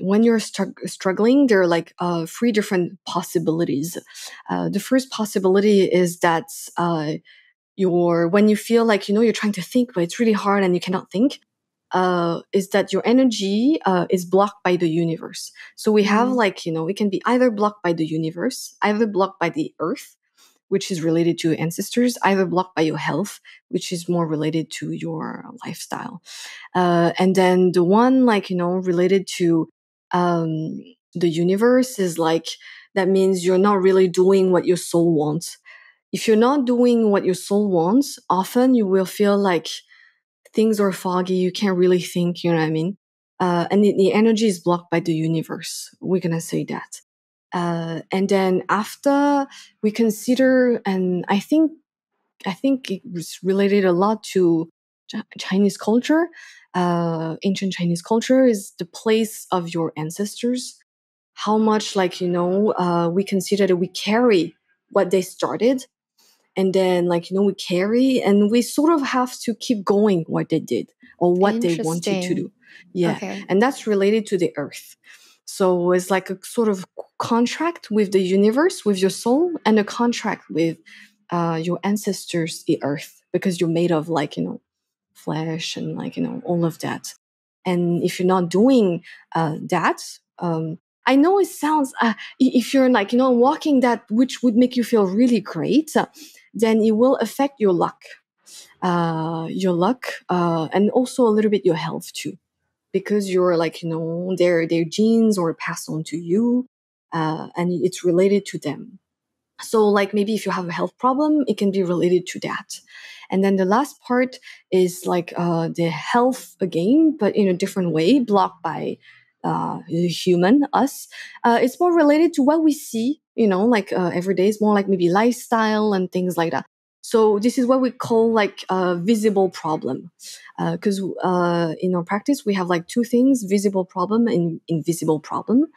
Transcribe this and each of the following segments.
when you're struggling, there are like uh, three different possibilities. Uh, the first possibility is that uh, your when you feel like you know you're trying to think, but it's really hard and you cannot think. Uh, is that your energy uh, is blocked by the universe? So we have mm-hmm. like you know we can be either blocked by the universe, either blocked by the earth, which is related to ancestors, either blocked by your health, which is more related to your lifestyle. Uh, and then the one like, you know, related to um, the universe is like, that means you're not really doing what your soul wants. If you're not doing what your soul wants, often you will feel like things are foggy. You can't really think, you know what I mean? Uh, and the, the energy is blocked by the universe. We're going to say that. Uh, and then after we consider, and I think, I think it was related a lot to Chinese culture. Uh, ancient Chinese culture is the place of your ancestors. How much, like you know, uh, we consider that we carry what they started, and then like you know we carry, and we sort of have to keep going what they did or what they wanted to do. Yeah, okay. and that's related to the earth. So it's like a sort of contract with the universe, with your soul, and a contract with uh, your ancestors, the earth, because you're made of like, you know, flesh and like, you know, all of that. And if you're not doing uh, that, um, I know it sounds, uh, if you're like, you know, walking that, which would make you feel really great, uh, then it will affect your luck, uh, your luck, uh, and also a little bit your health too because you're like you know their their genes or passed on to you uh, and it's related to them so like maybe if you have a health problem it can be related to that. And then the last part is like uh, the health again but in a different way blocked by uh, human us. Uh, it's more related to what we see you know like uh, every day. Is more like maybe lifestyle and things like that so this is what we call like a visible problem, because uh, uh, in our practice we have like two things: visible problem and invisible problem.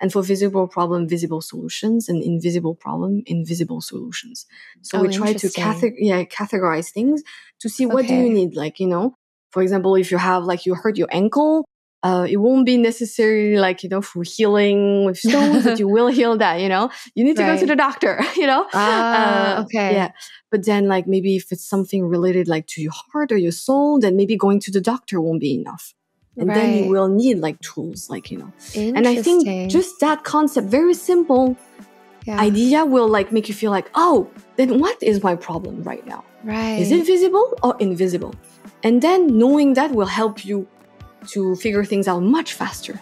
And for visible problem, visible solutions, and invisible problem, invisible solutions. So oh, we try to categ- yeah, categorize things to see what okay. do you need. Like you know, for example, if you have like you hurt your ankle, uh, it won't be necessarily like you know for healing with stones that you will heal that you know? You need to right. go to the doctor you know? Ah, uh, okay. yeah. But then like maybe if it's something related like to your heart or your soul then maybe going to the doctor won't be enough. And right. then you will need like tools like you know? And i think just that concept very simple yeah. idea will like make you feel like oh then what is my problem right now? Right is it visible or invisible? And then knowing that will help you to figure things out much faster.